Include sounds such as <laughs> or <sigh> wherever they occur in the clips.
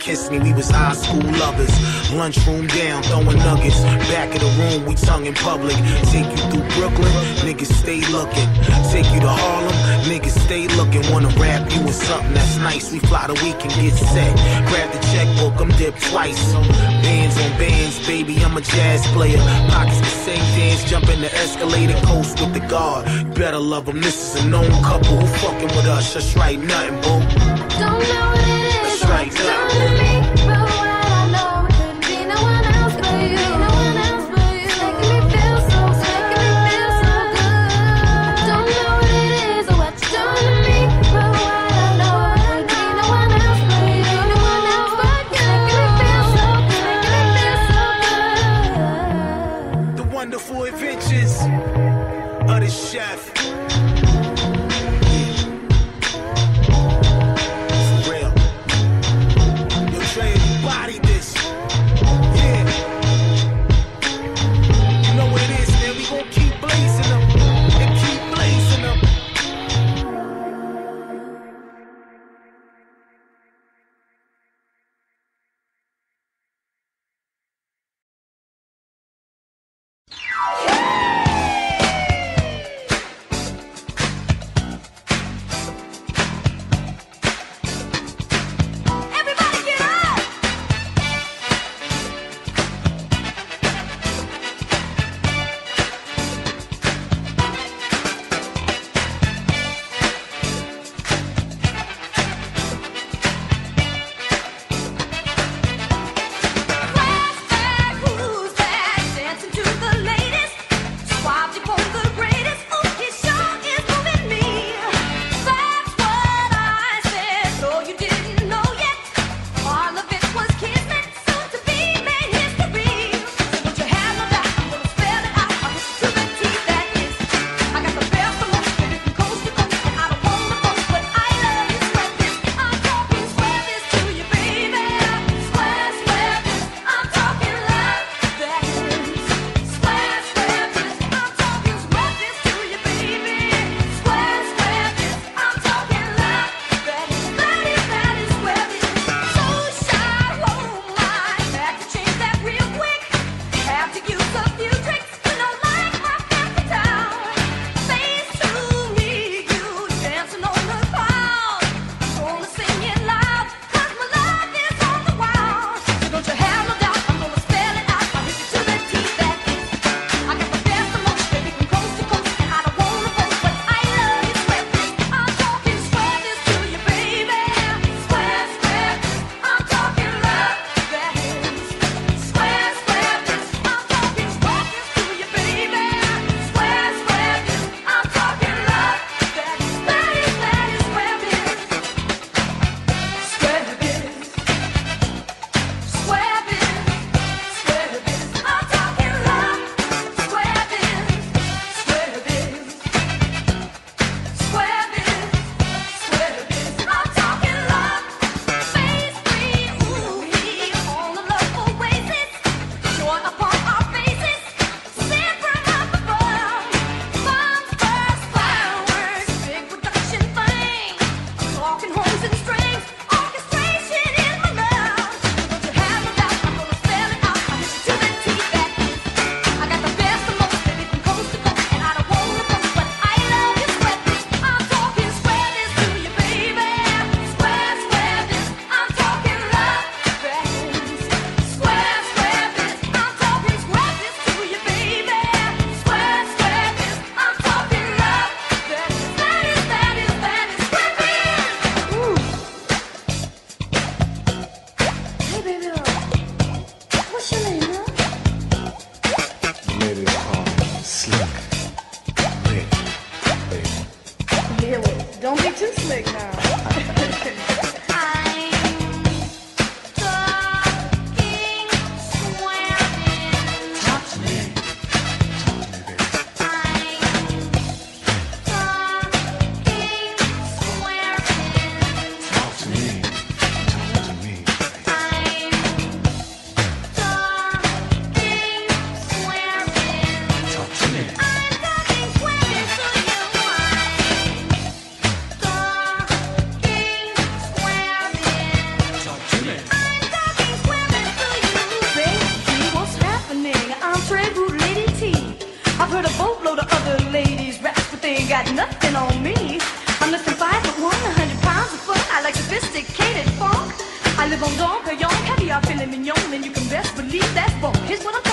Kiss me, we was high school lovers. Lunchroom down, throwing nuggets. Back of the room, we tongue in public. Take you through Brooklyn, niggas stay looking. Take you to Harlem, niggas stay looking. Wanna wrap you in something that's nice. We fly the week and get set. Grab the checkbook, I'm dipped twice. Bands on bands, baby, I'm a jazz player. Pockets the same dance, jump in the escalator, coast with the guard. Better love them, this is a known couple who fucking with us. Just right, nothing, boo. Don't know it like that. on dog or young caviar, filet mignon, and you can best believe that bone. Here's what I'm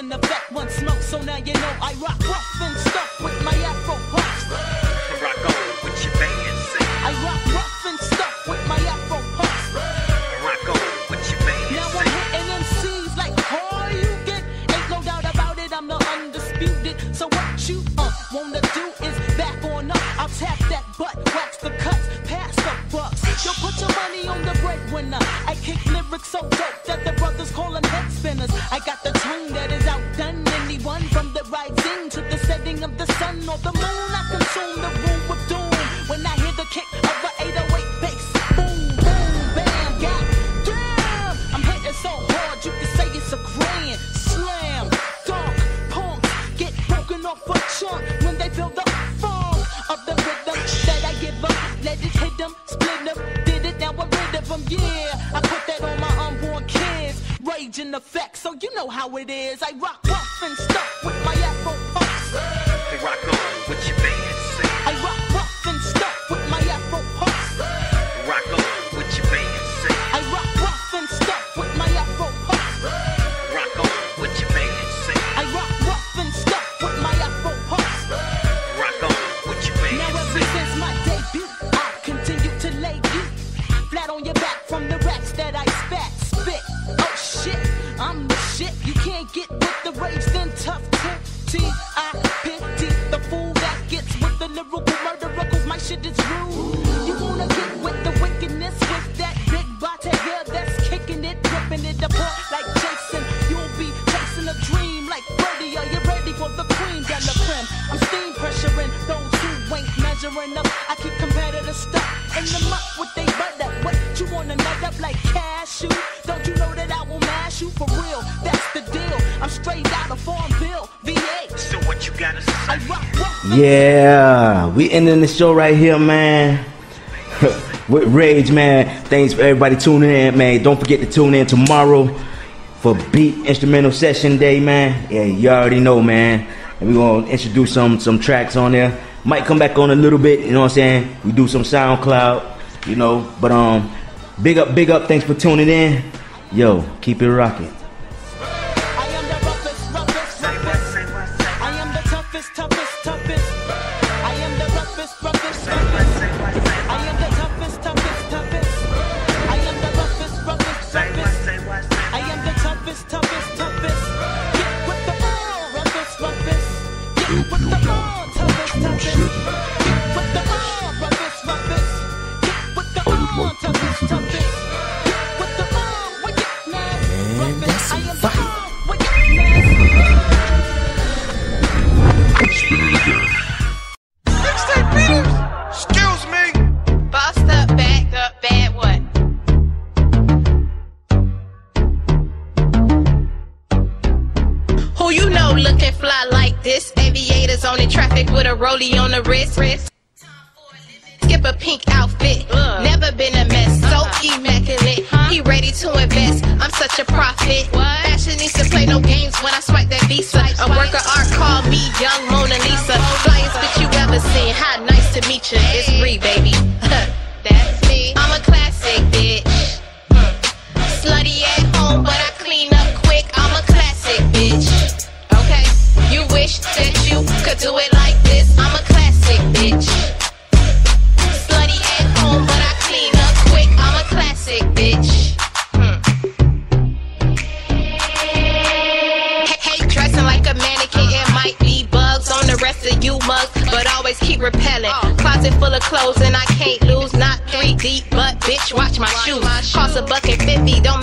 in effect, one smoke, so now you know I rock rough and Yeah, we ending the show right here, man. <laughs> With Rage, man. Thanks for everybody tuning in, man. Don't forget to tune in tomorrow for Beat Instrumental Session Day, man. Yeah, you already know, man. And we gonna introduce some some tracks on there. Might come back on a little bit, you know what I'm saying? We do some SoundCloud, you know. But um, big up, big up. Thanks for tuning in. Yo, keep it rocking. dress. Skip a pink outfit. Uh, Never been a mess. So uh, immaculate. Huh? He ready to invest. I'm such a prophet. What? Fashion needs to play no game. deep, but bitch, watch my shoes. Cost a bucket fifty, don't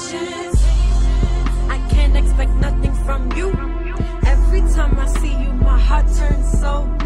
expectations. I can't expect nothing from you. Every time I see you, my heart turns so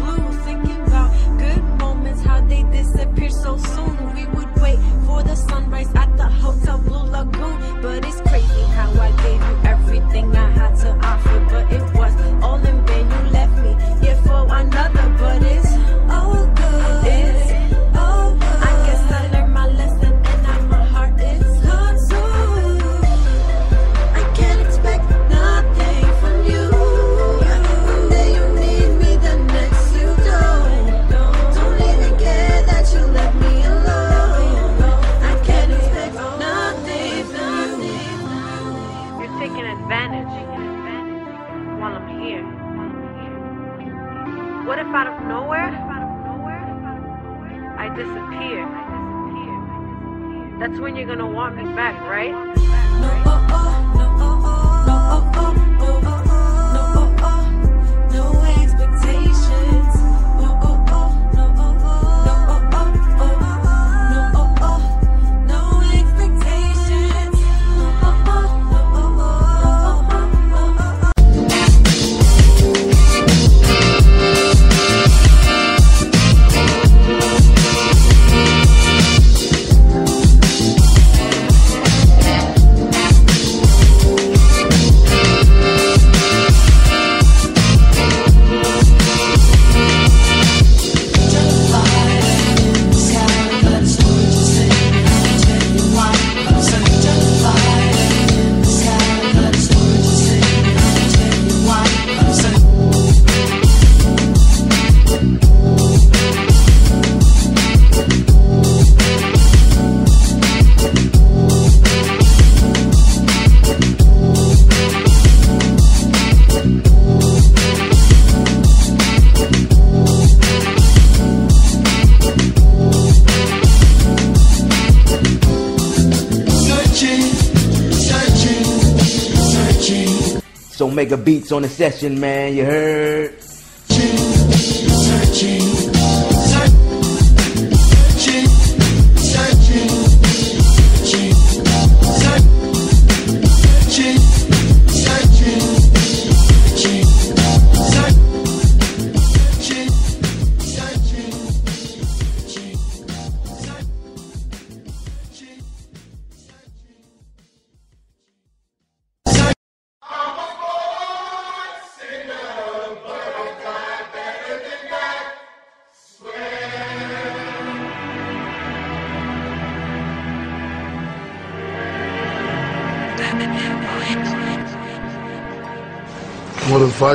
Mega Beats on the session, man. You heard?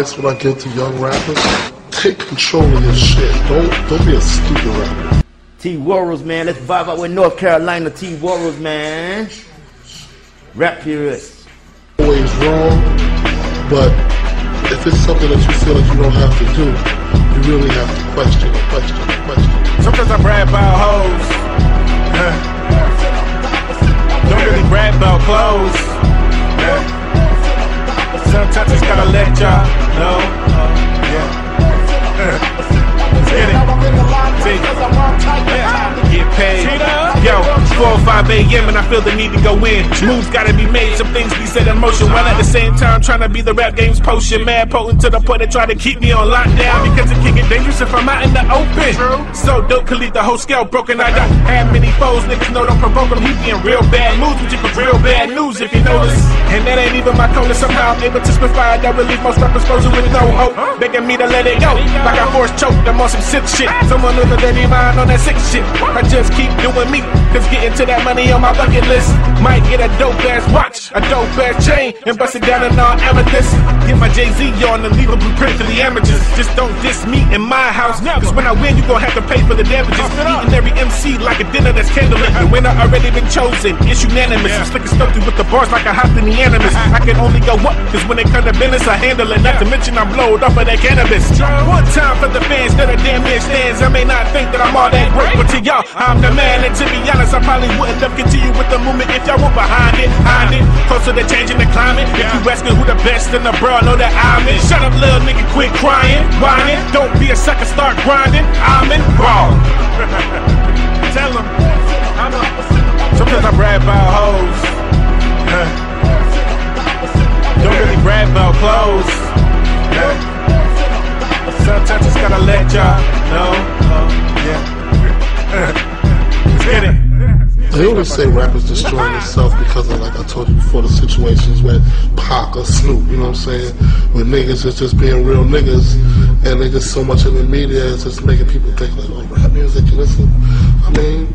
Advice would I give to young rappers? Take control of your shit. Don't don't be a stupid rapper. T Warrels, man. Let's vibe out with North Carolina T Warrels, man. Rap purists. Always wrong, but if it's something that you feel like you don't have to do, you really have to question it, question it, question it. Sometimes I brag about hoes. Huh. <laughs> Don't really brag about clothes. Uh, yeah. Sometimes just gotta let y'all know. Yeah. Let's get it. Yeah. Get paid. Yo, 4 or 5 a.m. and I feel the need to go in. Moves gotta be made, some things be set in motion. While at the same time trying to be the rap game's potion. Mad potent to the point they try to keep me on lockdown because it can get dangerous if I'm out in the open. So dope could leave the whole scale broken. I don't have many foes, niggas know don't provoke him. He be in real bad moods, which is real bad news if you notice. And that ain't even my code. Somehow I'm able to spit fire that relieve most rappers frozen with no hope. Begging me to let it go. Like I force choked, I'm on some sick shit. Someone with a dirty mind on that sick shit. I just keep doing me. Cause getting to that money on my bucket list. Might get a dope ass watch, a dope ass chain, and bust it down in all amethyst. Get my Jay Z on and leave a blueprint for the amateurs. Just don't diss me in my house. Cause when I win, you gon' have to pay for the damages. Eating every MC like a dinner that's candlelit. The winner already been chosen. It's unanimous. I'm slick and stuffy with the bars like I hopped in the animus. <laughs> I can only go up, cause when it come to business, I handle it. Not to mention I'm blowed off of that cannabis. One time for the fans that are damn near stands. I may not think that I'm all that great, but to y'all, I'm the man. And to be honest, I probably wouldn't have continued with the movement if y'all were behind it. Behind it, closer to changing the climate. If you asking who the best in the world, know that I'm it. Shut up, little nigga, quit crying, whining. Don't be a sucker, start grinding. I'm in ball. <laughs> Tell them. Sometimes I brag about hoes. <laughs> Don't really brag about clothes. <laughs> Sometimes just gotta let y'all know. Oh, yeah. Let's get it. They always say rappers destroying themselves because of, like I told you before, the situations with Pac or Snoop, you know what I'm saying? With niggas is just being real niggas, and they just so much in the media is just making people think like, oh, rap music, you listen. I mean,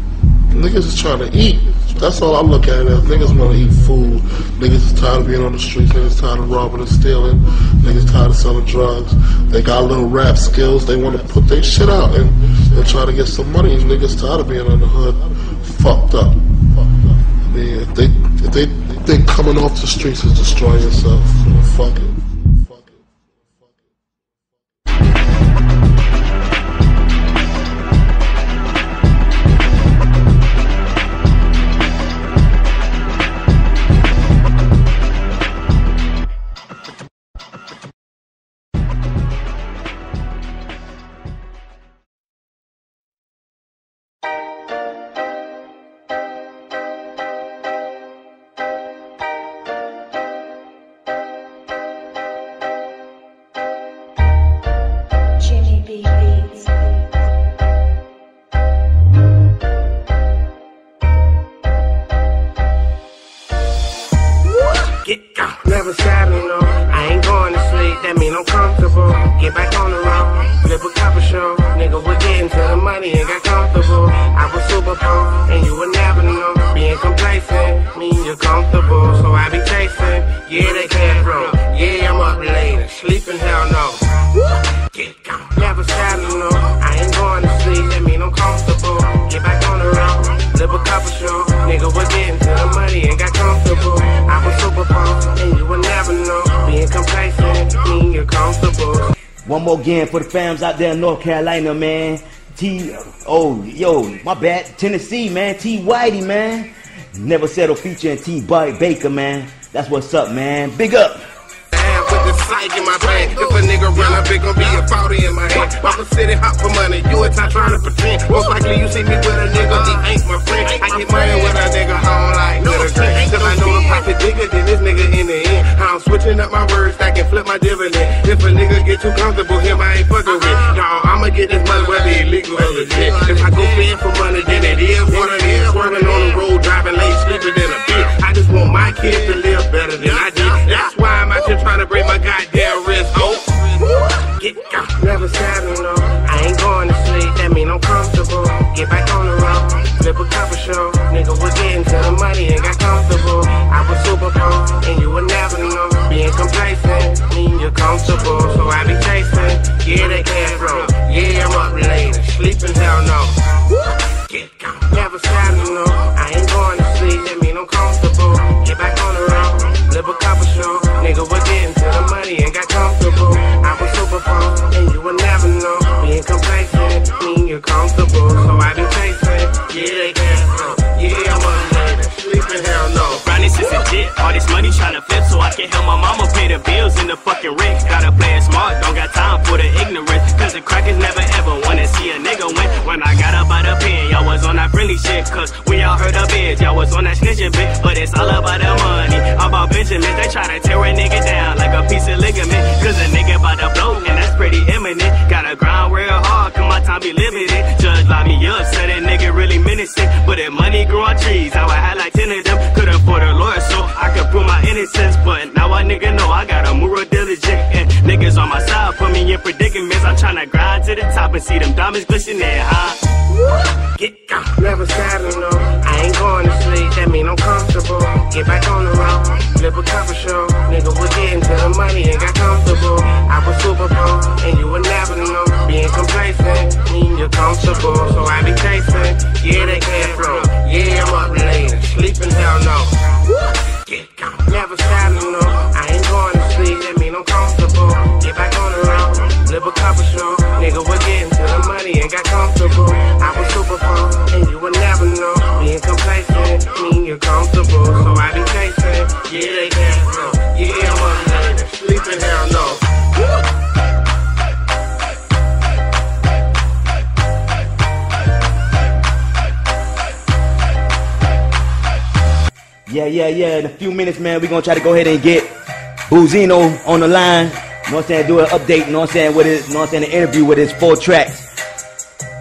niggas is trying to eat. That's all I look at it as. Niggas want to eat food. Niggas is tired of being on the streets. Niggas tired of robbing and stealing. Niggas tired of selling drugs. They got little rap skills. They want to put their shit out and they're trying to get some money. Niggas tired of being in the hood, fucked up. I mean, if they if they coming off the streets is destroying yourself, fuck it. Out there in North Carolina, man. T, oh, yo, my bad. Tennessee, man. T Whitey, man. Never settle featuring T Baker, man. That's what's up, man. Big up. Psych in my brain. If a nigga run up, it gon' be a 40 in my hand. I'm city hot for money. You a time trying to pretend. Most likely you see me with a nigga, he ain't my friend. I get money with a nigga, I don't like little drink. Cause I know the profit bigger than this nigga in the end. I'm switching up my words, I can flip my dividend. If a nigga get too comfortable, him I ain't fucking with. Y'all, I'ma get this money whether illegal or legit. If I go spend for money, then it is what it is. Swerving on the road, driving late, sleeping in a bit. I just want my kids to live better than I did. That's why I'm out here trying to break my goddamn wrist. Oh, get go. Never saddle, no. I ain't going to sleep. That mean I'm comfortable. Get back on the road. Flip a copper show. Nigga, we're getting to the money and got comfortable. I was super pro, and you would never know. Being complacent mean you're comfortable. So I be chasing. Yeah, they can't roll. Yeah, I'm up late. Sleeping, hell no. Get go. Never saddle, no. I ain't going to sleep. That mean I'm comfortable. Get back on the road. Flip a copper show. Nigga, we're getting you're comfortable. So I be chasing. Yeah, they can't roll. Yeah, I'm up late. Sleeping, hell no. Grinding since legit. All this money tryna flip so I can help my mama pay the bills in the fucking rent. Gotta play it smart, don't got time for the ignorance. Cause the crackers never ever wanna see a nigga win. When I got up out of pen, y'all was on that friendly shit. Cause we all heard of it, y'all was on that snitching bit. But it's all about the money. I'm About Benjamin, they try to tear a nigga down like a piece of ligament. Cause a nigga about to blow, and that's pretty imminent. Real time be limited. Judge lock me up, said that nigga really menacing. But if money grew on trees, how I have like 10 of them. Could afford a lawyer so I could prove my innocence. But now I nigga know I got a moral diligent. Niggas on my side put me in predicaments. I'm tryna grind to the top and see them diamonds glistening, huh? Get go. Never saddle, no. I ain't going to sleep. That mean I'm comfortable. Get back on the road. Flip a cover show, nigga was getting to the money and got comfortable. I was super poor, and you would never know. Being complacent, mean you're comfortable, so I be chasing. Yeah, they can't flow. Yeah, I'm up late, sleeping hell no. Get gone. Never saddle, no. Mean I'm comfortable. Get back on the road, live a couple show. Nigga, we're getting to the money and got comfortable. I was super poor, and you would never know. Being complacent, mean you're comfortable, so I be chasing. Yeah, they can't flow. Yeah, I'm up sleeping. Yeah, yeah, yeah. In a few minutes, man, we're gonna try to go ahead and get Buzino on the line. You know I'm saying? Do an update, you know what I'm saying, with his, you know I'm saying, an interview with his four tracks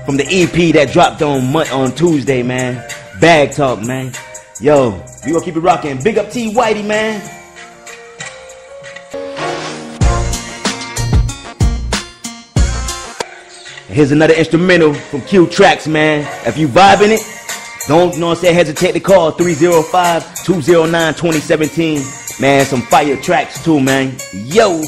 from the EP that dropped on on Tuesday, man. Bag Talk, man. Yo, we gonna keep it rocking. Big up T Whitey, man. Here's another instrumental from Q Tracks, man. If you vibing it, don't you know what I'm saying, hesitate to call 305-209-2017. Man, some fire tracks too, man. Yo.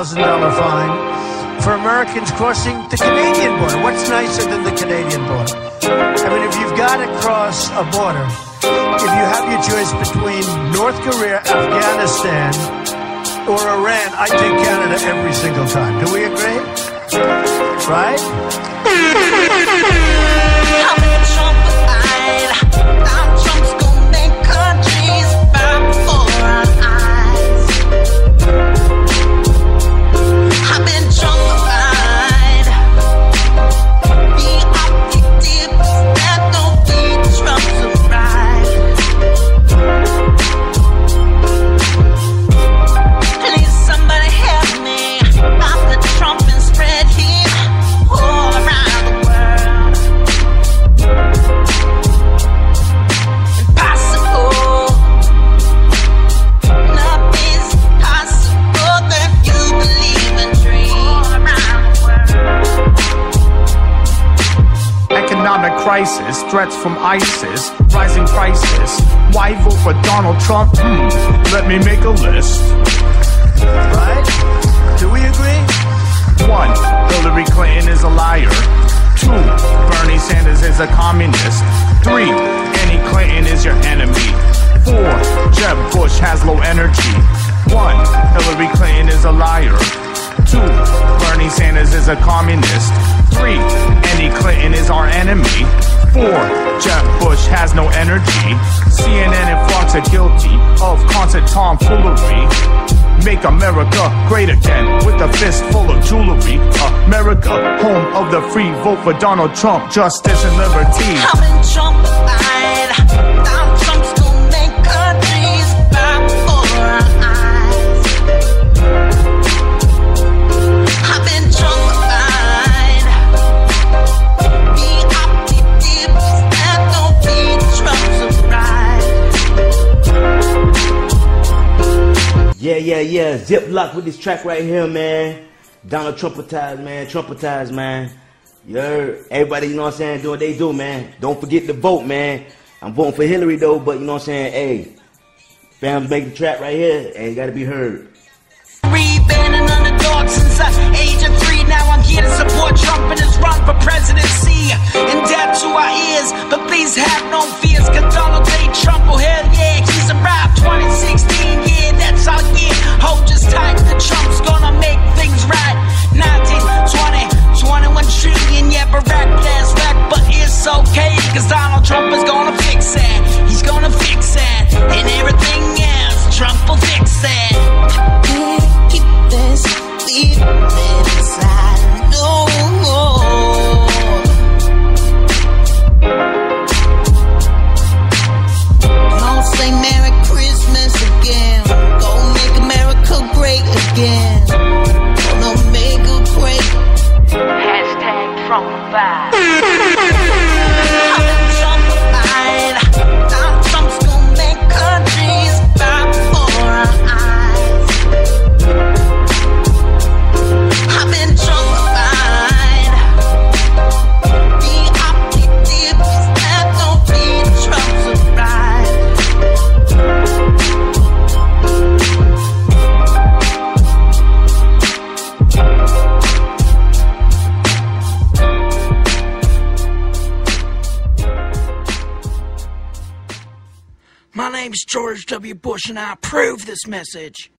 $5,000 fine for Americans crossing the Canadian border. What's nicer than the Canadian border? I mean, if you've got to cross a border, if you have your choice between North Korea, Afghanistan, or Iran, I take Canada every single time. Do we agree? Right? Crisis, threats from ISIS, rising prices. Why vote for Donald Trump? Hmm, let me make a list. Right? Do we agree? One, Hillary Clinton is a liar. Two, Bernie Sanders is a communist. Three, Annie Clinton is your enemy. Four, Jeb Bush has low energy. One, Hillary Clinton is a liar. Two, Bernie Sanders is a communist. Three, Annie Clinton is our enemy. Four, Jeb Bush has no energy. CNN and Fox are guilty of constant tomfoolery. Make America great again with a fist full of jewelry. America, home of the free. Vote for Donald Trump, justice and liberty. Been Yeah, yeah, yeah. Zip lock with this track right here, man. Donald Trumpetized, man. Trumpetized, man. Heard? Everybody, you know what I'm saying, do what they do, man. Don't forget to vote, man. I'm voting for Hillary, though, but you know what I'm saying? Hey, fams make the track right here, and gotta be heard. Been an underdog since the age of three. Now I'm here to support Trump in his run for presidency. In debt to our ears, but please have no fears. Cause Donald J. Trump, oh hell yeah, he's arrived 2016. That's our year. Hold just tight, Trump's gonna make things right. 19, 20, 21 trillion, yeah, Barack last wreck, but it's okay. Cause Donald Trump is gonna fix it. He's gonna fix it. And everything else, Trump will fix it. Keep this feeling inside. No. Trump George W. Bush, and I approve this message.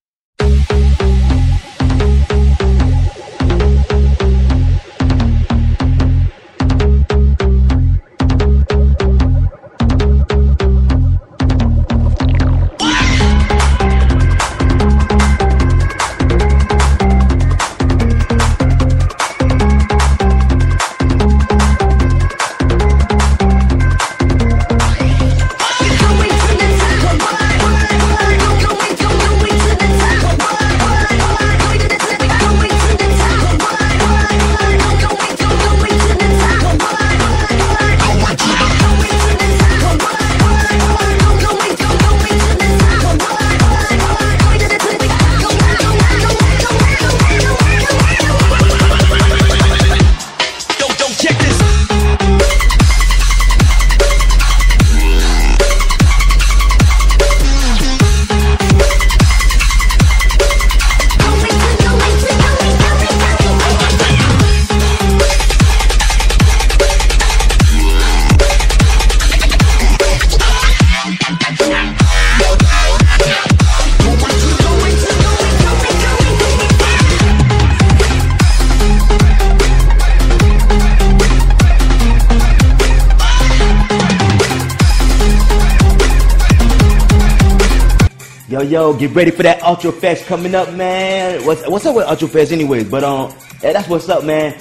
Get ready for that Ultra Fest coming up, man. What's, what's up with Ultra Fest, anyways? But um, yeah, that's what's up, man.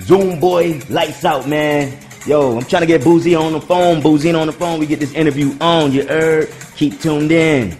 Zoom boy, lights out, man. Yo, I'm trying to get Boozy on the phone. Boozy on the phone. We get this interview on. You heard? Keep tuned in.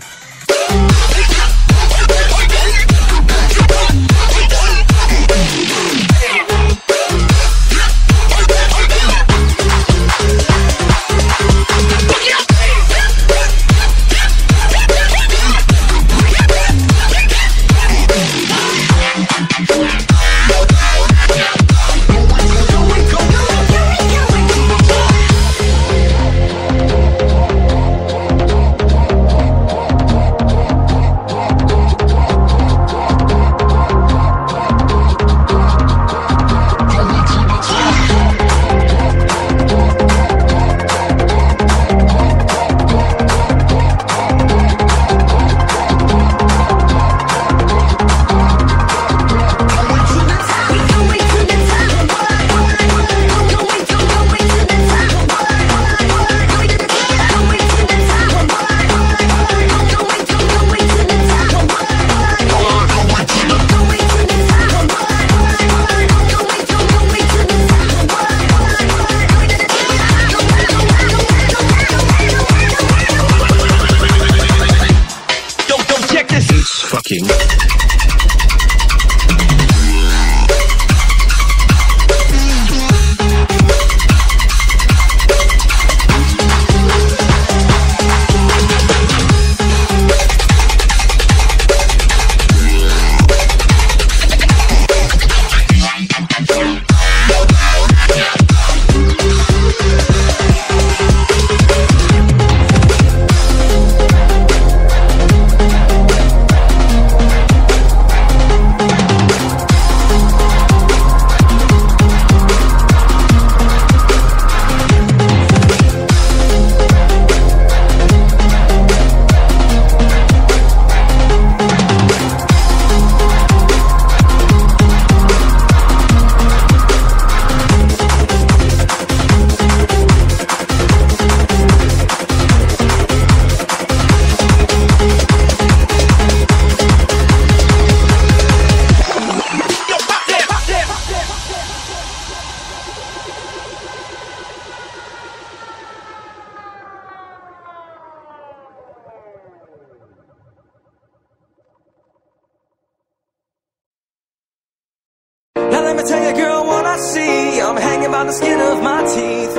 By the skin of my teeth.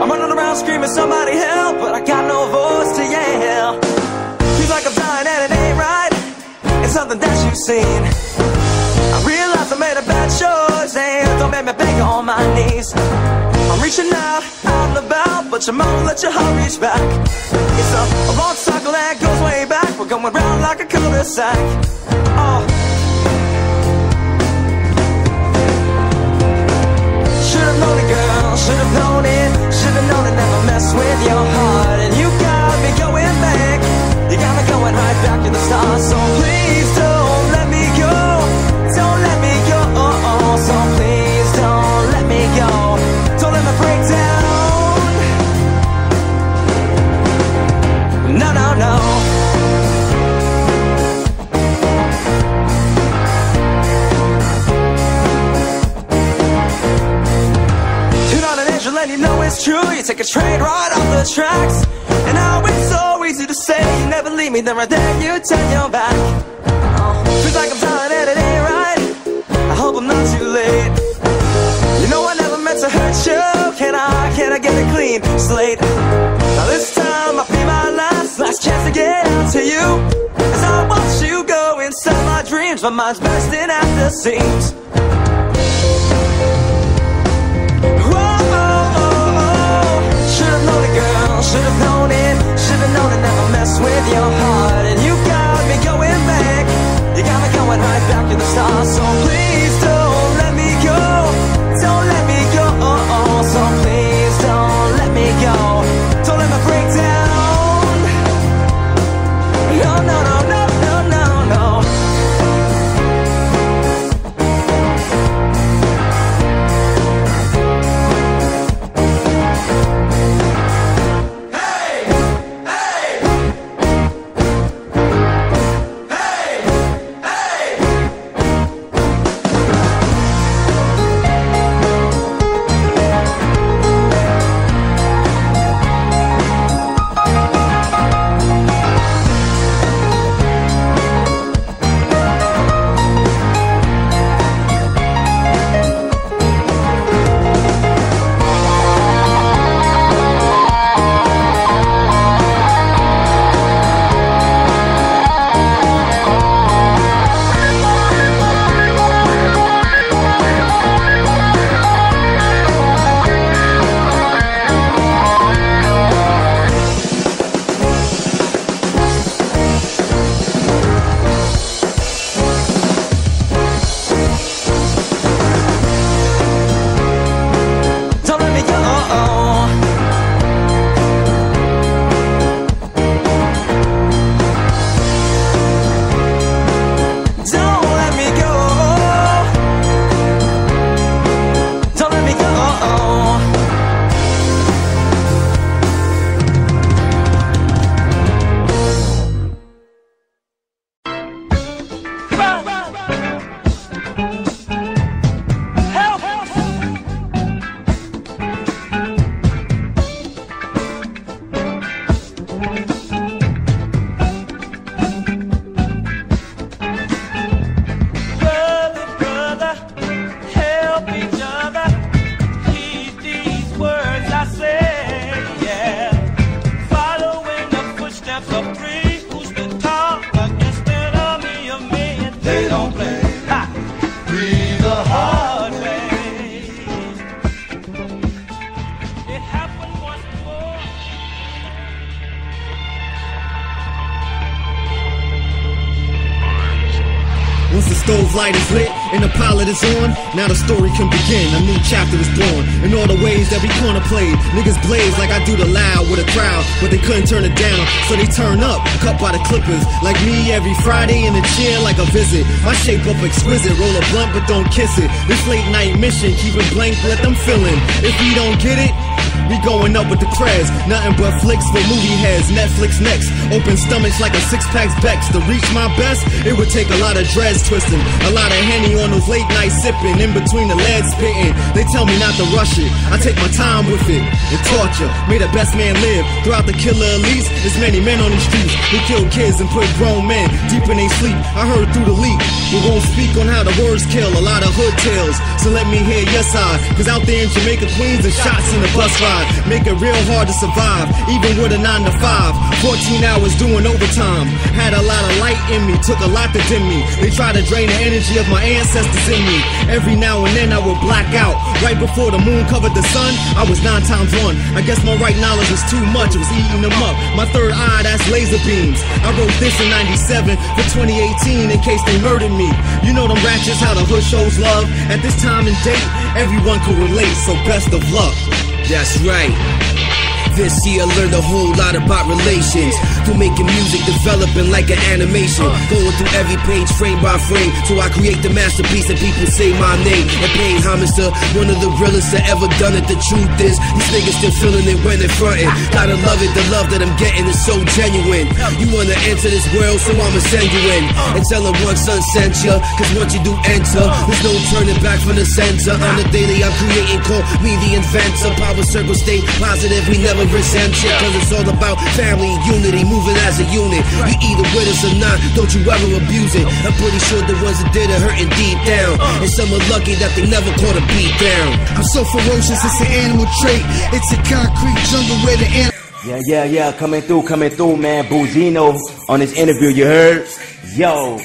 I'm running around screaming, somebody help, but I got no voice to yell. Feels like I'm dying and it ain't right. It's something that you've seen. I realize I made a bad choice and don't make me beg on my knees. I'm reaching out, out and about, but you won't let your heart reach back. It's a, a long cycle that goes way back. We're going round like a cul-de-sac. Oh. Lonely girl, should've known it. Should've known it, never mess with your heart. And you got me going back. You got me going right back to the start. So please don't it's true, you take a train right off the tracks. And now it's so easy to say you never leave me, then right there you turn your back. Oh, feels like I'm telling it, it ain't right. I hope I'm not too late. You know I never meant to hurt you. Can I, can I get a clean slate? Now this time I pay my last, last chance to get out to you. As I watch you go inside my dreams, my mind's bursting at the seams. Girl. Should've known it. Should've known it. Never mess with your heart. And you got me going back. You got me going right back to the start. So please don't is on, now the story can begin. A new chapter is born. In all the ways that we corner played, niggas blaze like I do the loud with a crowd, but they couldn't turn it down, so they turn up, cut by the clippers. Like me every Friday in the chair like a visit. My shape up exquisite, roll a blunt but don't kiss it. This late night mission, keep it blank, let them fill in. If we don't get it, we going up with the crabs. Nothing but flicks for movie heads. Netflix next. Open stomachs like a six pack's Bex. To reach my best, it would take a lot of dreads twisting. A lot of henny on those late nights sipping. In between the lead spitting. They tell me not to rush it. I take my time with it. And torture. May the best man live. Throughout the killer elites, there's many men on these streets. Who kill kids and put grown men deep in their sleep. I heard through the leak. We won't speak on how the words kill. A lot of hood tales. So let me hear your side. Cause out there in Jamaica, Queens, the shots in the bus ride. Make it real hard to survive, even with a 9 to 5. 14 hours doing overtime. Had a lot of light in me, took a lot to dim me. They try to drain the energy of my ancestors in me. Every now and then I would black out. Right before the moon covered the sun, I was nine times one. I guess my right knowledge was too much, it was eating them up. My third eye, that's laser beams. I wrote this in 97 for 2018 in case they murdered me. You know them ratchets, how the hood shows love. At this time and date, everyone could relate, so best of luck. That's right. This year, learned a whole lot about relations. Through making music, developing like an animation. Going through every page, frame by frame. So I create the masterpiece and people say my name. And paying homage one of the realest that ever done it. The truth is, these niggas still feeling it when they're frontin'. Gotta love it, the love that I'm getting is so genuine. You wanna enter this world, so I'ma send you in. And tell them one son sent ya. Cause once you do enter, there's no turning back from the center. On the daily, I'm creating, call me the inventor. Power circle, stay positive, we never resent shit. Cause it's all about family, unity, moving as a unit. You either with us or not, don't you ever abuse it. I'm pretty sure the ones that did it hurting deep down. And some are lucky that they never caught a beat down. I'm so ferocious, it's an animal trait. It's a concrete jungle where the animal. Yeah, yeah, yeah, coming through, coming through, man. Buzino on this interview, you heard? Yo,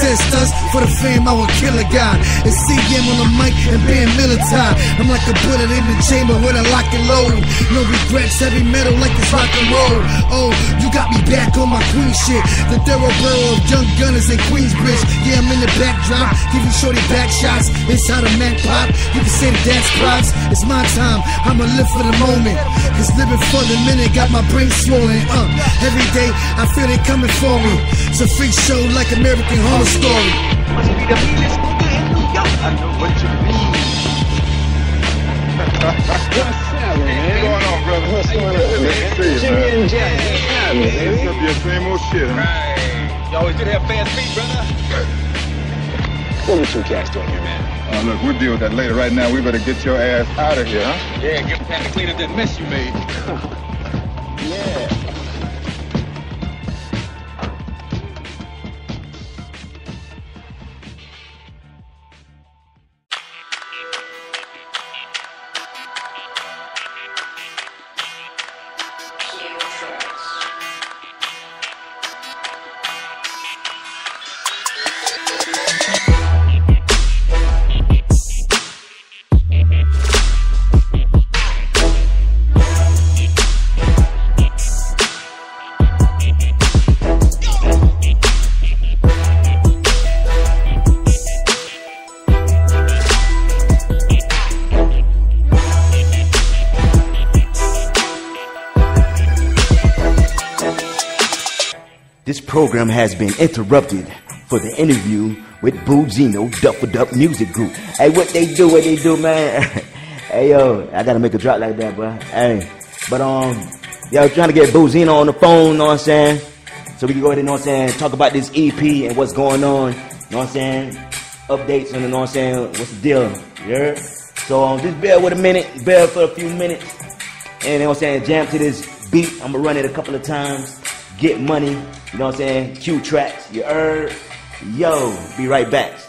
Us for the fame, I will kill a guy. It's CM on the mic and being military. I'm like a bullet in the chamber with a lock and load. No regrets, heavy metal like it's rock and roll. Oh, you got me back on my queen shit. The thoroughborough of young gunners in Queensbridge. Yeah, I'm in the backdrop, you shorty back shots. Inside a Mac pop, you can say the dance props. It's my time, I'ma live for the moment. Cause living for the minute got my brain swollen. Uh, every day I feel they coming for me. It's a freak show like American Horror Story. Must be the meanest nigga in New York. I know what you mean. What's going on, brother? What's going on, man? Jimmy and Jack. What's happening? It's your same old shit, huh? Right. You always did have fast feet, brother. What are you cats doing here, man? Uh, look, we'll deal with that later. Right now, we better get your ass out of here, huh? Yeah, get time to clean up that mess you made. Yeah. Program has been interrupted for the interview with Buzino Duffed Up Music Group. Hey, what they do, what they do, man. <laughs> hey, yo, I gotta make a drop like that, bro. Hey, but, um, yo, trying to get Buzino on the phone, you know what I'm saying? So we can go ahead and, know what I'm saying, talk about this EP and what's going on, you know what I'm saying? Updates and, you know what I'm saying, what's the deal, yeah? So, um, just bear with a minute, bear for a few minutes, and, you know what I'm saying, jam to this beat. I'm gonna run it a couple of times, get money, you know what I'm saying? Cue tracks, you heard? Yo, be right back.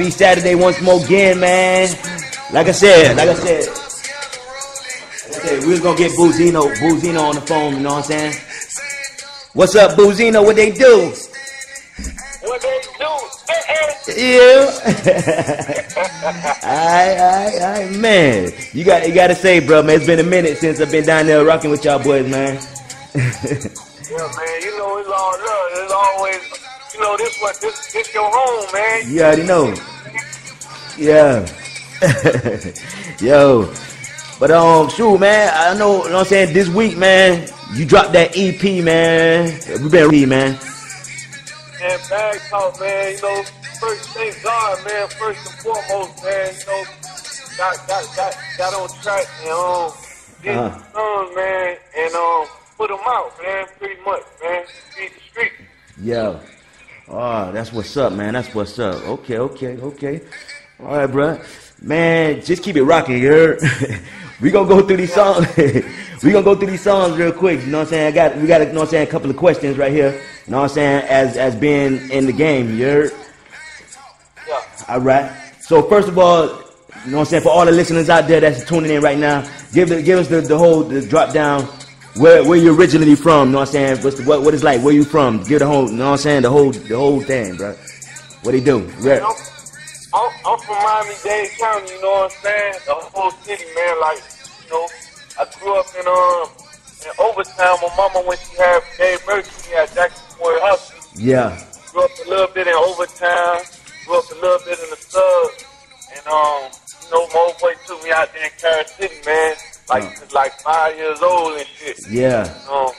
Happy Saturday once more again, man. Like I said, like I said, like I said, we was gonna get Buzino, Buzino on the phone. You know what I'm saying? What's up, Buzino? What they do? What they do? Yeah. <laughs> Alright, alright, alright, man. You got, you got to say, bro, man. It's been a minute since I've been down there rocking with y'all boys, man. <laughs> Yeah, man, you know it's all love. It's always, you know, this what this this your home, man. You already know. Yeah. <laughs> Yo. But um shoot man, I know you know what I'm saying, this week, man, you dropped that EP, man. We been EP, man. And bag talk, man. You know, first thank God, man. First and foremost, man. You know, got got got got on track and um did Uh-huh. man, and um put them out, man. Pretty much, man. Beat the street. Yo. Oh, that's what's up, man. That's what's up. Okay, okay, okay. All right, bruh. Man, just keep it rocking, you heard? <laughs> we gonna go through these songs. <laughs> we gonna go through these songs real quick. You know what I'm saying? I got we got you know what I'm saying, a couple of questions right here. You know what I'm saying? As as being in the game, you heard? All right. So first of all, you know what I'm saying, for all the listeners out there that's tuning in right now, give the, give us the, the whole the drop down where where you originally from, you know what I'm saying? What's the, what what it's like, where you from? Give the whole you know what I'm saying, the whole the whole thing, bro. What he do? Rap. I'm, I'm, I'm from Miami-Dade County, you know what I'm saying? The whole city, man. Like, you know, I grew up in um in Overtown. My mama, when she had Dave Mercury at Jackson Boy Hustle, Yeah. grew up a little bit in Overtown, grew up a little bit in the sub, and um, you know, my old boy took me out there in Carol City, man. Like, Uh. like five years old and shit. Yeah. Um,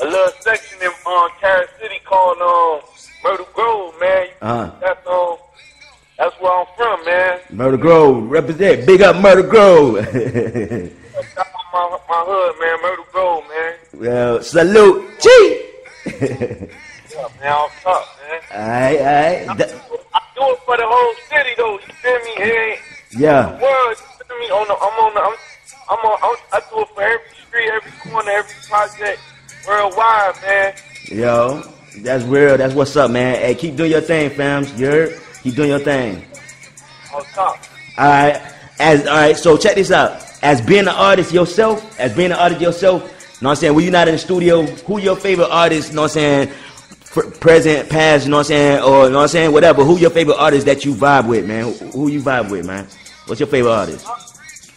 a little section in um, Carol City called um, Myrtle Grove, man. Uh-huh. That's um, that's where I'm from, man. Murder Grove, represent. Big up Murder Grove. <laughs> My, my hood, man. Myrtle Grove, man. well, salute. Gee. <laughs> Yeah, man, on top, man. Alright, alright. Th- I do it for the whole city, though. You feel me? It ain't Yeah. the world. You feel me? On the, I'm on the, I'm, I'm on, I'm, I do it for every street, every corner, every project, worldwide, man. Yo, that's real. That's what's up, man. Hey, keep doing your thing, fam. You heard? Keep doing your thing. On top. All right. As all right. So check this out. As being an artist yourself, as being an artist yourself, you know what I'm saying? When you're not in the studio, who your favorite artist? You know what I'm saying? Pr- present, past, you know what I'm saying, or you know what I'm saying, whatever. Who your favorite artist that you vibe with, man? Who, who you vibe with, man? What's your favorite artist?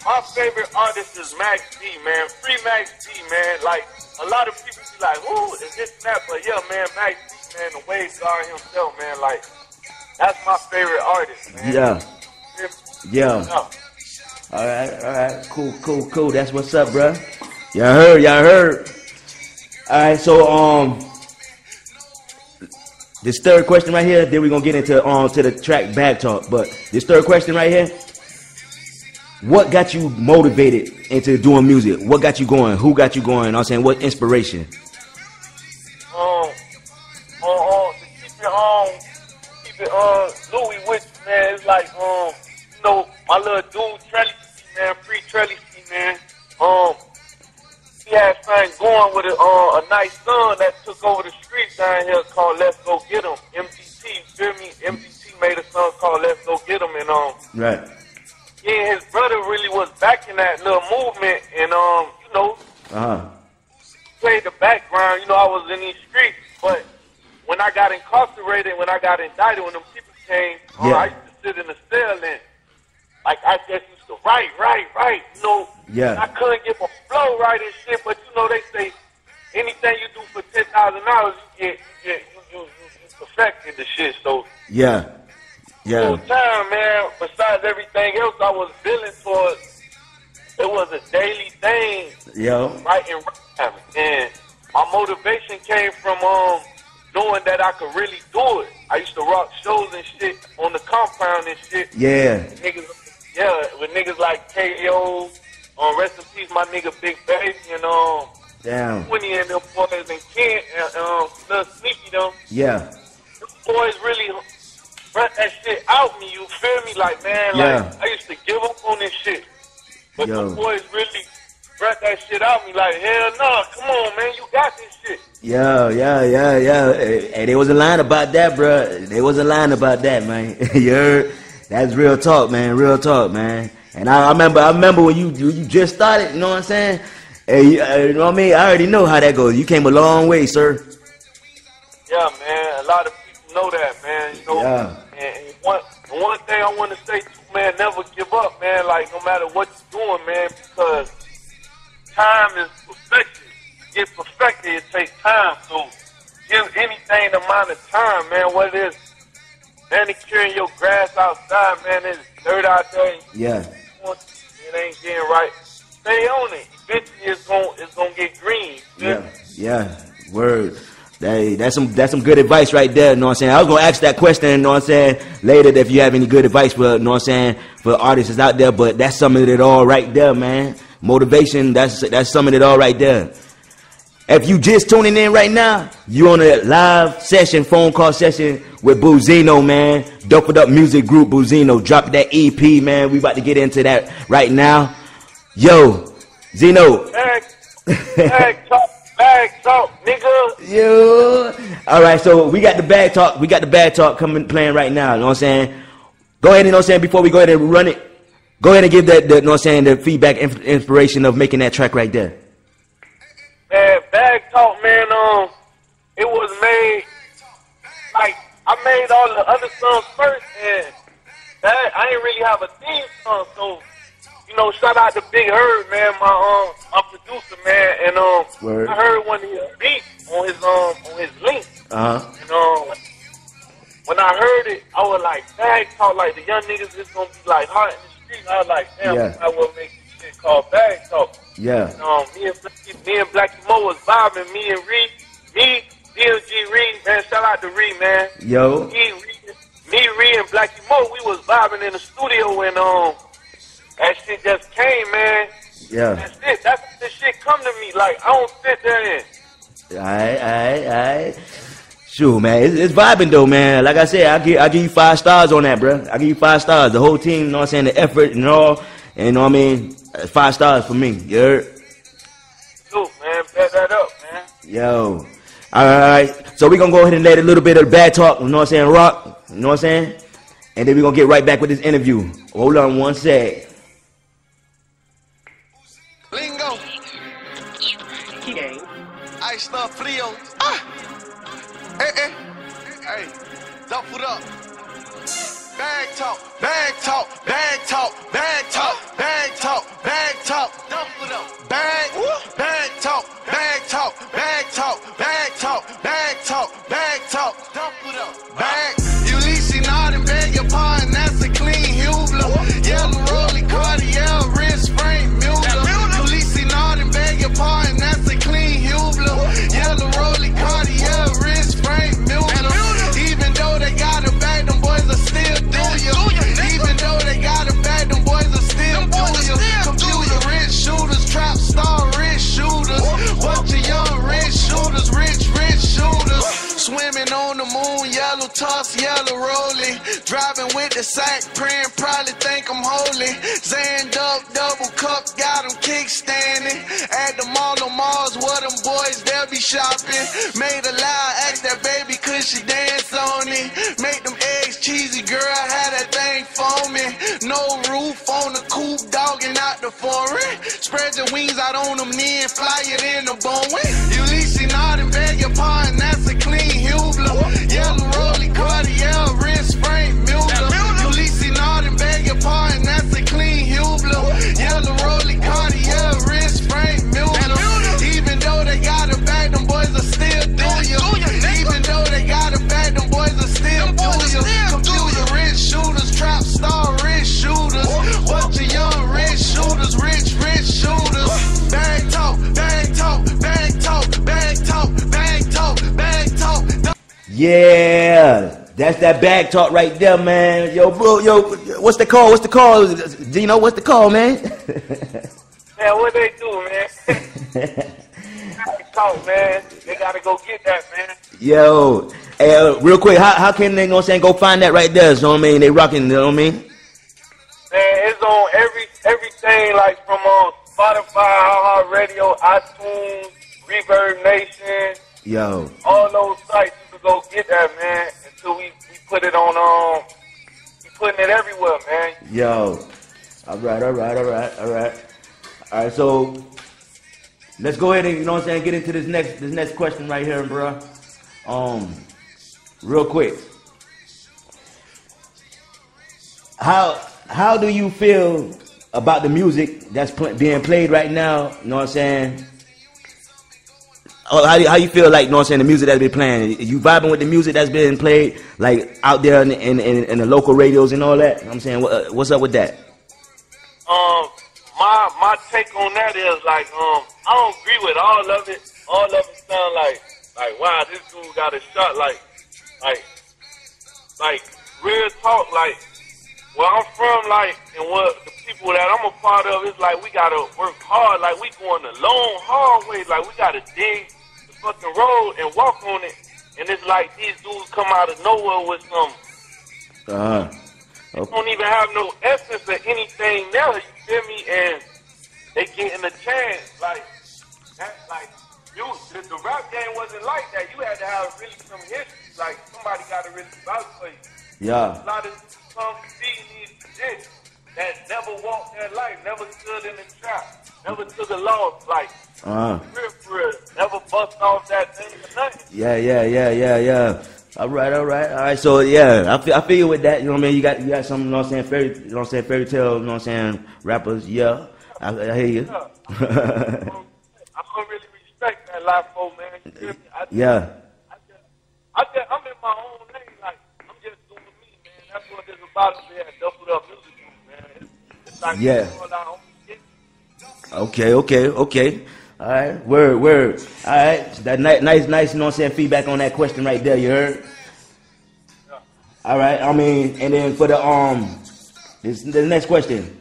My favorite artist is Max B, man. Free Max B, man. Like, a lot of people be like, who is this and that? But yeah, man, Max B, man, the Wave God himself, man, like, that's my favorite artist, man. Yeah. Yeah. Yeah. All right, all right, cool, cool, cool. That's what's up, bruh. Y'all heard, y'all heard. All right, so um, this third question right here. Then we're gonna get into um to the track back talk. But this third question right here. What got you motivated into doing music? What got you going? Who got you going? You know what I'm saying, what inspiration? Um, um, um, to keep it, um, keep it, um, Louis with you, man. It's like, um, you know, my little dude, Trelly, man, free Trelly, man. Um, he had something going with a, uh, a nice son that took over the streets down here called Let's Go Get 'Em. MGT, you feel me? MGT made a song called Let's Go Get 'Em, and um, Right. And his brother really was backing that little movement, and um, you know, Uh huh. played the background. You know, I was in these streets, but when I got incarcerated, when I got indicted, when them people came, uh, Yeah. I used to sit in the cell and like I just used to write, write, write. You know, Yeah. I couldn't get my flow right and shit. But you know, they say anything you do for ten thousand dollars, you get, you get, you, you, you, you perfected the shit. So Yeah. Full Yeah. time, man. Besides everything else, I was billing for it. Was a daily thing, Yo. writing rhymes, and my motivation came from um knowing that I could really do it. I used to rock shows and shit on the compound and shit. Yeah. Niggas, yeah, with niggas like KO, um, rest in peace, my nigga Big Baby, and um, Damn. Winnie and them boys and Kent and um, Lil Sneaky them Yeah. boys really brought that shit out me. You feel me? Like man, Yeah. like I used to give up on this shit, but Yo. the boys really brought that shit out me. Like hell no, come on man, you got this shit. Yeah, yeah, yeah, yeah. Hey, hey, they wasn't lying about that, bro. They wasn't lying about that, man. <laughs> you heard? That's real talk, man. Real talk, man. And I, I remember, I remember when you you just started. You know what I'm saying? Hey, you, uh, you know what I mean? I already know how that goes. You came a long way, sir. Yeah, man. A lot of people know that, man. You know. Yeah. One one thing I want to say too, man, never give up, man. Like no matter what you're doing, man, because time is perfection. To get perfected, it takes time. So give anything the amount of time, man. What it is, manicuring your grass outside, man. It's dirt out there. Yeah. It ain't getting right. Stay on it. Eventually, it's gonna it's gonna get green. Yeah, yeah. Word. That, that's some that's some good advice right there, you know what I'm saying? I was gonna ask that question, you know what I'm saying, later if you have any good advice for you know what I'm saying, for artists out there, but that's some of it all right there, man. Motivation, that's that's some of it all right there. If you just tuning in right now, you on a live session, phone call session with Buzino, man. Dope it up music group Buzino. Drop that EP, man. We about to get into that right now. Yo, Zeno, Bag, <laughs> bag talk, bag talk, nigga. Yo. All right, so we got the bad talk. We got the bad talk coming playing right now. You know what I'm saying? Go ahead, you know what I'm saying? Before we go ahead and run it, go ahead and give that, the, you know what I'm saying, the feedback, inf- inspiration of making that track right there. Man, bag talk, man. Um, it was made like I made all the other songs first, and that I didn't really have a theme song. So, you know, shout out to Big Herb, man, my um, my producer, man, and um, Word. I heard one of his beats on his um, on his link, Uh huh. and um, when I heard it, I was like, bag talk, like the young niggas is gonna be like hot in the street. I was like, damn, Yeah. I will make this shit called bag talk. Yeah. Um, me and Blackie, me and Blackie Mo was vibing. Me and Reed, me, DLG Reed, man. Shout out to Reed, man. Yo. Me, Reed, me, Reed, and Blackie Mo, we was vibing in the studio when um that shit just came, man. Yeah. That's it. That's the shit come to me. Like I don't sit there and Alright, alright, alright. Sure, man. It's, it's vibing though, man. Like I said, I give I give you five stars on that, bro. I give you five stars. The whole team, you know what I'm saying, the effort and all. And you know what I mean? Five stars for me. You heard? do, man. Bet that up, man. Yo. Alright. So we're gonna go ahead and let a little bit of bad talk, you know what I'm saying, rock. You know what I'm saying? And then we're gonna get right back with this interview. Hold on one sec. Up frio. Ah. Hey, hey. Toss, yellow rolling. Driving with the sack, praying, probably think I'm holy. Zand up, double cup, got them kickstanding. At the mall on malls, where them boys, they'll be shopping. Made a lie, ask that baby, could she dance on it? Make them eggs cheesy, girl, had that thing foaming. No roof on the coop, dogging out the foreign. Spread your wings out on them and fly it in the Boeing. Ulysse Nardin, beg your pardon, that's a clean Hublot. Yeah, that's that bag talk right there, man. Yo, bro, yo, what's the call? What's the call? Dino, what's the call, man? <laughs> Man, what they do, man? <laughs> Talk, man. They gotta go get that, man. Yo, hey, uh, real quick, how, how can they, you know I'm saying, go find that right there? You know what I mean? They rocking, you know what I mean? Man, it's on every everything like from on Spotify, Radio, iTunes, Reverb Nation, Yo, all those sites. Go get that, man. Until we, we put it on um, we putting it everywhere, man. yo. All right, all right, all right, all right. All right, so let's go ahead and, you know what I'm saying, get into this next this next question right here, bro. Um, real quick. How how do you feel about the music that's pl- being played right now? You know what I'm saying? How, do- how you feel like, you know what I'm saying, the music that's been playing? You vibing with the music that's been played, like out there in, in, in, in the local radios and all that? You know what I'm saying, what, uh, what's up with that? Um, my my take on that is like, um, I don't agree with all of it. All of it sound like, like, wow, this dude got a shot. Like, like, like real talk. Like, where I'm from, like, and what the people that I'm a part of is like, we gotta work hard. Like, we going the long, hard way. Like, we gotta dig the fucking road and walk on it. And it's like these dudes come out of nowhere with some Uh, they don't even have no essence of anything now. You feel me? And they getting a chance. Like that, like you, the, the rap game wasn't like that. You had to have really some history. Like somebody got to really vouch for you. Yeah. A lot of some beating these shit that never walked their life, never stood in the trap, never took a loss. Uh, real, for real, never bust off that thing or nothing. yeah, yeah, yeah, yeah, yeah. All right, all right, all right. So yeah, I feel, I feel you with that. You know what I mean? You got you got some, you know what I'm saying, fairy, you know what I'm saying, fairy tale, you know what I'm saying, rappers. Yeah, I, I hear you. <laughs> I don't really respect that life, man. You feel me? I, yeah, I just, I'm in my own That's what it's about to be at doubled up music, group, man. It's, it's like Yeah. all our own shit. Okay, okay, okay. All right, word, word. All right, that ni- nice, nice, you know what I'm saying, feedback on that question right there. You heard? All right. I mean, and then for the um, this the next question.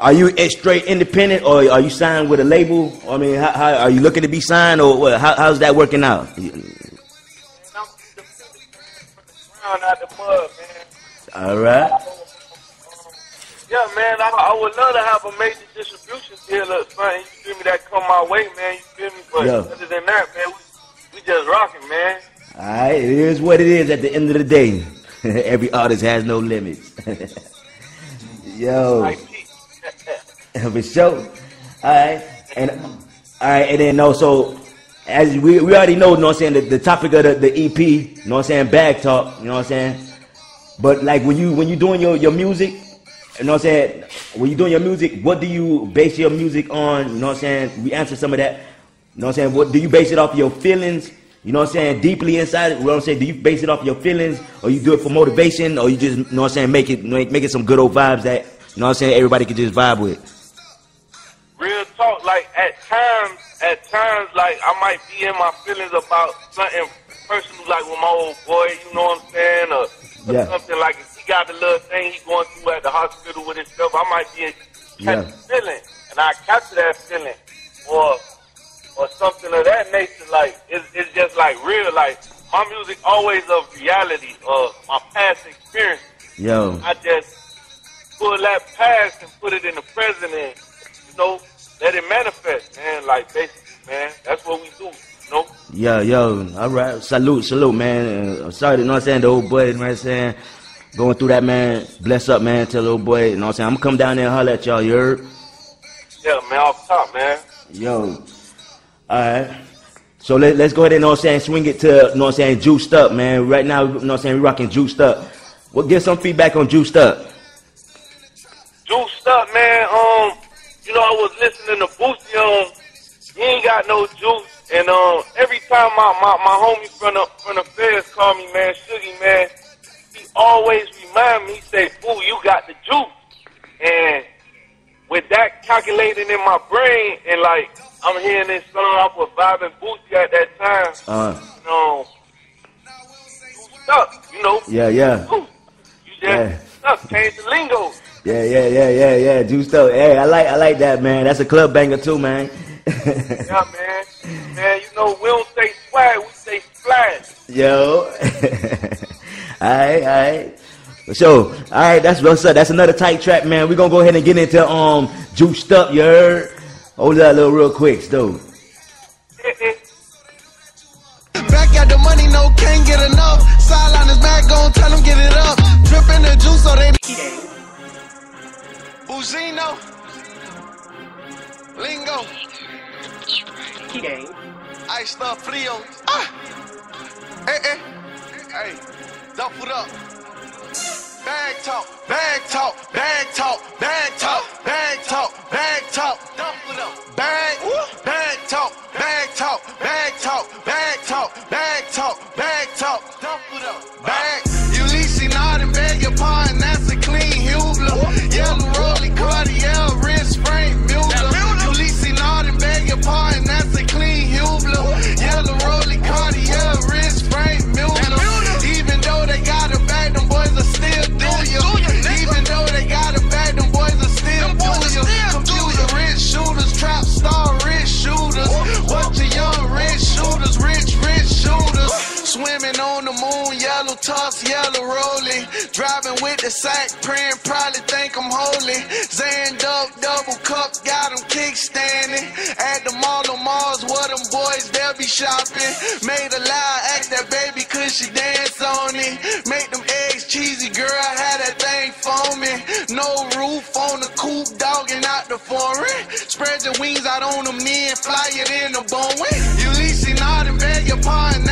Are you a straight independent or are you signed with a label? I mean, how, how are you looking to be signed or what? How, how's that working out? Ground out the mud, man. All right. Yeah, man. I, I would love to have a major distribution deal or something. You feel me? That come my way, man. You feel me? But Yeah. other than that, man, we, we just rocking, man. All right, it is what it is at the end of the day. <laughs> Every artist has no limits. <laughs> Yo. <laughs> For sure. All right. And all right, and then also as we, we already know, you know what I'm saying, the, the topic of the, the EP, you know what I'm saying, bag talk, you know what I'm saying? But like when you when you doing your, your music, you know what I'm saying, when you doing your music, what do you base your music on? You know what I'm saying? We answer some of that. You know what I'm saying? What do you base it off your feelings? You know what I'm saying? Deeply inside, you know what I'm saying? Do you base it off your feelings or you do it for motivation or you just, you know what I'm saying, make it make, make it some good old vibes that, you know what I'm saying, everybody can just vibe with. real talk, like at times, at times, like I might be in my feelings about something personal, like with my old boy, you know what I'm saying, or, or Yeah. something like if he got the little thing he going through at the hospital with himself, I might be in catch Yeah. feeling, and I capture that feeling, or or something of that nature. Like it's it's just like real, like my music always of reality, of my past experience. Yo. I just pull that past and put it in the present and, you know, let it manifest, man. Like, basically, man, that's what we do, know? Yo, yo, all right. Salute, salute, man. Uh, sorry, you know what I'm saying? The old boy, you know what I'm saying? Going through that, man. Bless up, man. Tell the old boy, you know what I'm saying? I'm gonna come down there and holler at y'all, you heard? Yeah, man, off top, man. Yo. All right. So let, let's go ahead and, you know what I'm saying, swing it to, you know what I'm saying, juiced up, man. Right now, you know what I'm saying, we're rocking juiced up. Well, get some feedback on juiced up. Juiced up, man. Um, you know, I was listening to Boosie on He Ain't Got No Juice. And um, every time my, my, my homie from the, from the feds call me, man, Shuggy, man, he always remind me, he say, Boo, you got the juice. And with that calculating in my brain, and like, I'm hearing this song off with Bob and Boosie at that time, Uh, you know, up, you know. Yeah, yeah. Ooh, you just Yeah. up, change the lingo. Yeah, yeah, yeah, yeah, yeah. Juiced up. Hey, I like I like that, man. That's a club banger too, man. <laughs> Yeah, man. Man, you know, we don't say swag, we say splash. Yo. <laughs> alright, alright. For sure. Alright, that's what's up. That's another tight track, man. We're gonna go ahead and get into um juiced up, you heard? Hold that little real quick, though. Back at the money, no, can't get enough. Sideline is back, gon' tell him get it up. Dripping the juice so they. Buzino. Lingo. Iced up Frio. Ah! Hey, hey. Hey, double up. Bag talk, bag talk, bag talk, bag talk, bag talk, bag talk, double up. Bag, bag talk, bag talk, bag talk, bag talk, bag talk, bag talk, double up. Bag, you leasing not and beg your pardon, that's a clean Hublot. Yellow rolling Cartier, star Swimming on the moon, yellow toss, yellow rolling. Driving with the sack, praying, probably think I'm holy. Zand up, double cup, got them kickstanding. At the mall of Mars, where them boys, they'll be shopping. Made a loud act that baby, cause she dance on it. Make them eggs cheesy, girl, had that thing foaming. No roof on the coop, dogging out the foreign. Spread your wings out on them and fly it in the Boeing. You leasing out and beg your pardon,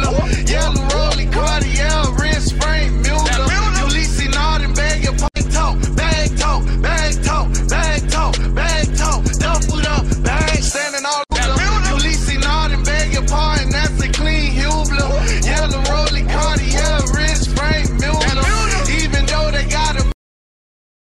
Wrangler. Yellow Rolly Cartier, red spring Mueller. Ulysse Nardin, bag your point talk. Bag talk, bag talk, bag talk, bag talk. Doubled up, bag standing all over. Ulysse Nardin, bag your and That's a clean Hublot. Yellow Rolly Cartier, wrist spring Mueller.